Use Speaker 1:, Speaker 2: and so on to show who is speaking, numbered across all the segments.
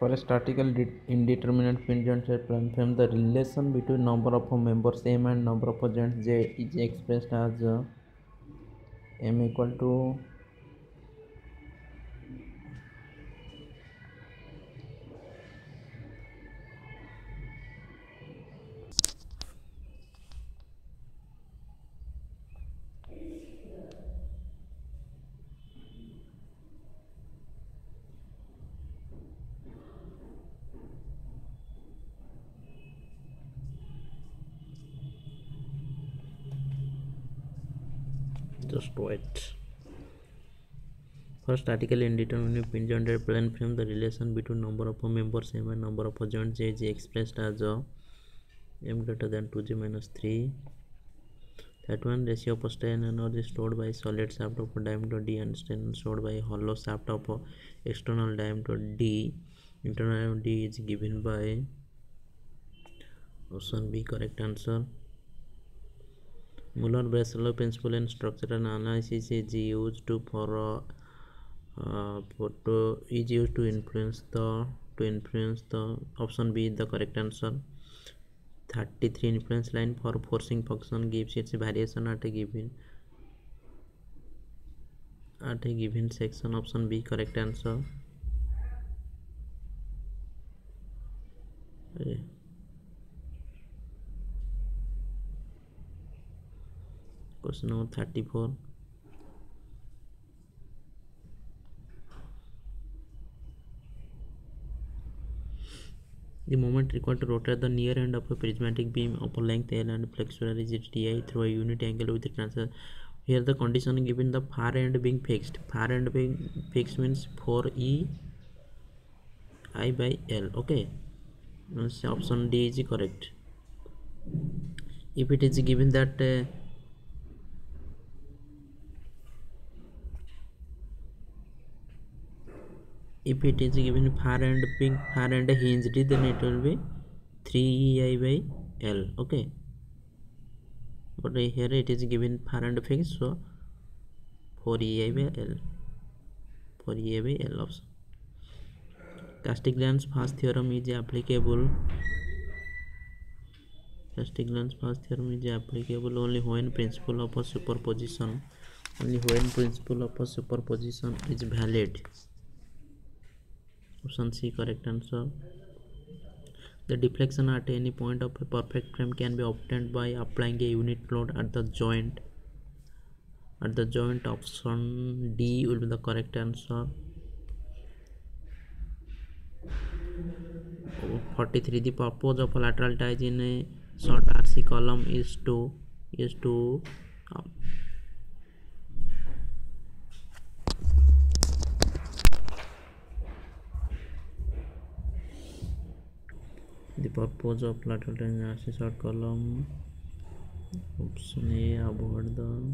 Speaker 1: First article indeterminate conjunct set frame, the relation between number of members M and number of agents J is expressed as uh, M equal to just wait first article in return when you pinch on the plane the relation between number of members m and number of joint j is expressed as a m greater than 2g minus 3 that one ratio of strain energy stored by solid shaft of diameter d and strain stored by hollow shaft of external diameter d internal d is given by option b correct answer Muller-Breslow principle and structural analysis is used to for uh, photo is used to influence the to influence the option B is the correct answer. 33 influence line for forcing function gives its variation at a given at a given section option B correct answer. Yeah. question number 34 The moment required to rotate the near end of a prismatic beam of a length L and flexural rigidity through a unit angle with the transfer. Here the condition given the far end being fixed. Far end being fixed means 4E I by L. Okay. So option D is correct. If it is given that uh, if it is given far and big far and hinged then it will be 3ei by l okay but here it is given far and fixed so 4ei by l 4ei by l option Castiglian's first theorem is applicable Castiglian's first theorem is applicable only when principle of a superposition only when principle of a superposition is valid Option C, correct answer. The deflection at any point of a perfect frame can be obtained by applying a unit load at the joint. At the joint, option D will be the correct answer. 43. The purpose of lateral ties in a short RC column is to um, The purpose of lateral analysis or column option A avoid the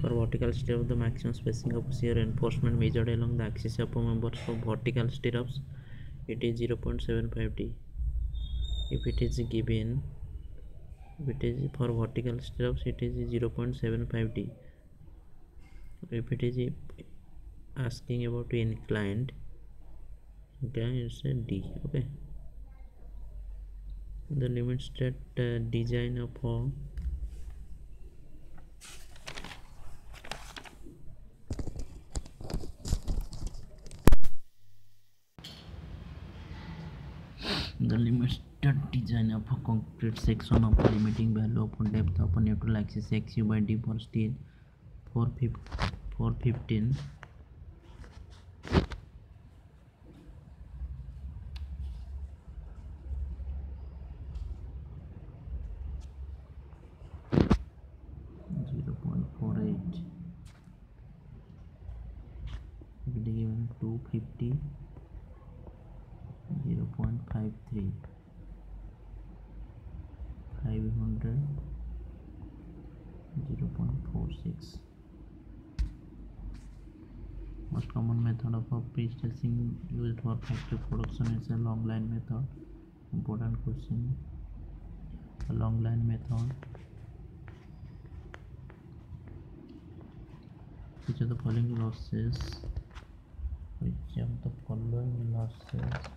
Speaker 1: for vertical stirrup, the maximum spacing of shear reinforcement measured along the axis of members for vertical stirrups it is 0.75 d. if it is given if it is for vertical stirrups it is 0.75d if it is asking about inclined okay it's a d okay the limit state uh, design of all uh, the limit. Vector design of a concrete section of the limiting value of depth upon natural axis x u by d for steel 415 Most common method of a page testing used for factory production is a long line method. Important question. A long line method. Which of the following losses? Which of the following losses?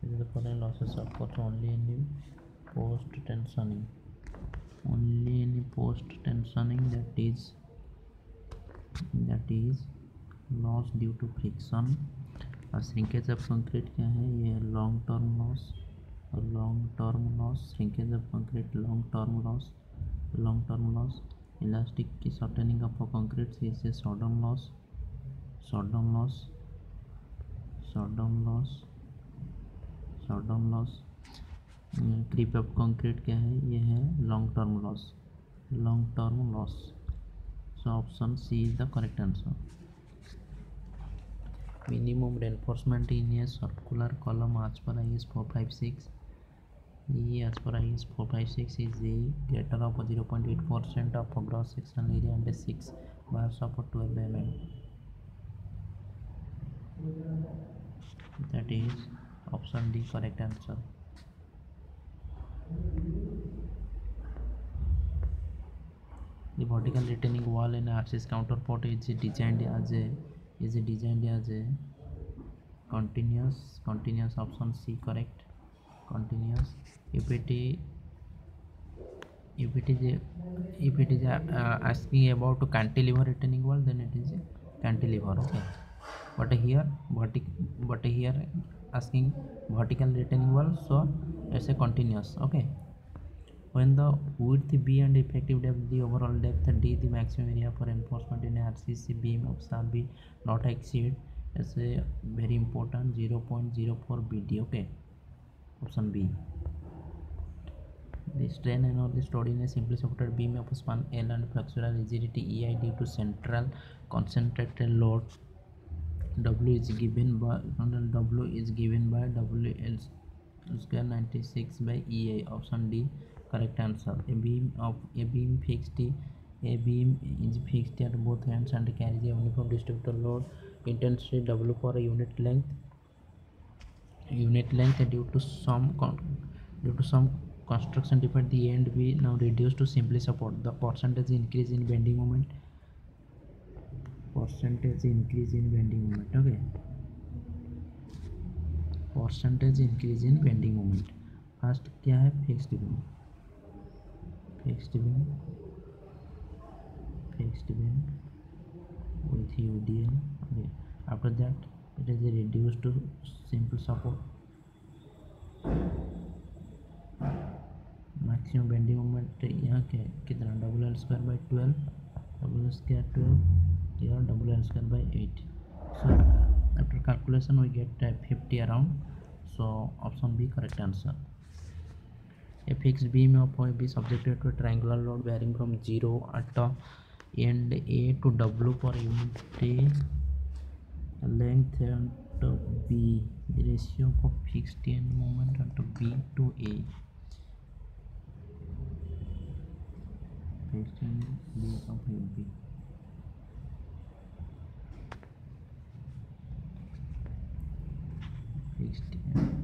Speaker 1: Which of the following losses occur only in post tensioning? only any post tensioning that is that is loss due to friction और shrinkage of concrete क्या है ये long term loss और long term loss shrinkage of concrete long term loss long term loss elastic की shortening of concrete इससे shorten loss shorten loss shorten loss shorten loss creep up concrete क्या है ये है long term loss long term loss so option C is the correct answer minimum reinforcement in a circular column as per I S four five six ये as per IS 456 is the greater of 0.8 percent of gross sectional area and 6 bars twelve M M that is option D correct answer The vertical retaining wall and arches counterpart is designed as a is designed as a continuous continuous option C correct continuous if it is if it is a, if it is a, uh, asking about cantilever retaining wall then it is a cantilever okay but here vertical but here asking vertical retaining wall so as a continuous okay when the width b and effective depth the overall depth d the maximum area for enforcement in rcc beam of shall be not exceed as a very important 0.04 bd okay option b the strain and or the stored in a simply supported beam of span L and flexural rigidity EI due to central concentrated load W is given by W is given by WL square 96 by EA. Option D, correct answer. A beam fixed. A beam is fixed at both ends and carries a uniform distributed load intensity W for a unit length. Due to some construction difference, the A and B now reduced to simply support. The percentage increase in bending moment. Okay. Percentage increase in bending moment first क्या है fixed beam fixed beam fixed beam with UDM okay after that it is reduced to simple support maximum bending moment यहाँ क्या है कितना double L square by twelve double square twelve या double L square by eight so after calculation we get uh, 50 around so option b correct answer a fixed beam of OAB is subjected to a triangular load varying from 0 at end A to W for unit A length and B. The ratio of fixed end moment at B to A. Fixed end B of
Speaker 2: AB. HDMI.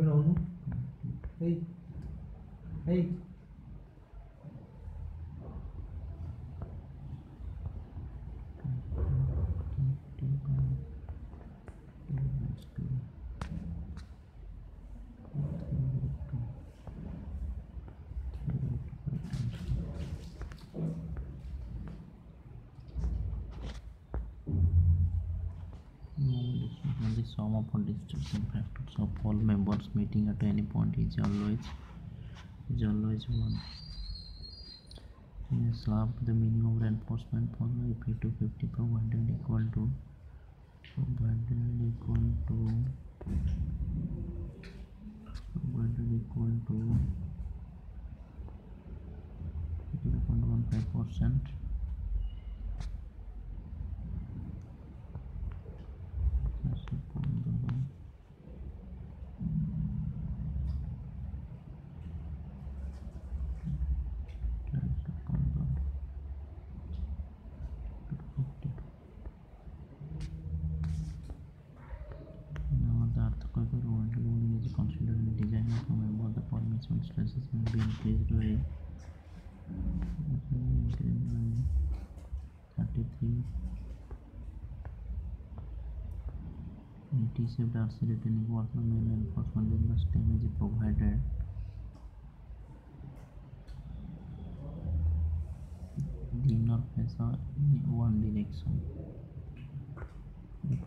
Speaker 1: Eu não. Ei. Ei. sum of all distribution factors of all members meeting at any point is always is always 1. In a slab, the minimum reinforcement formula if to 50 provided equal to provided equal to provided equal to 0.15 percent substances may be increased by 33 T-shaped RC retaining walls or main reinforcement in the stem is provided. The inner face in one direction.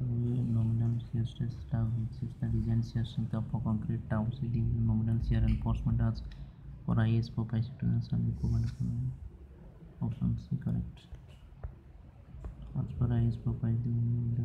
Speaker 1: nominal shear stress tau insist the design shear strength of a concrete tau cd nominal shear reinforcement as for is for bicycles and equivalent option c correct as per is for bicycles